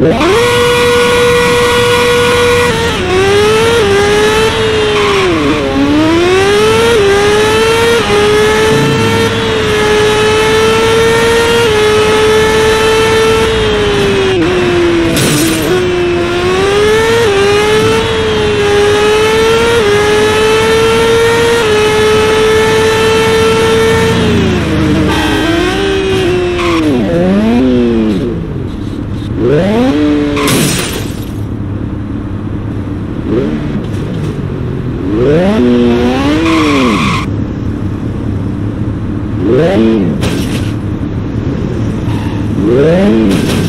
Yeah. Rain.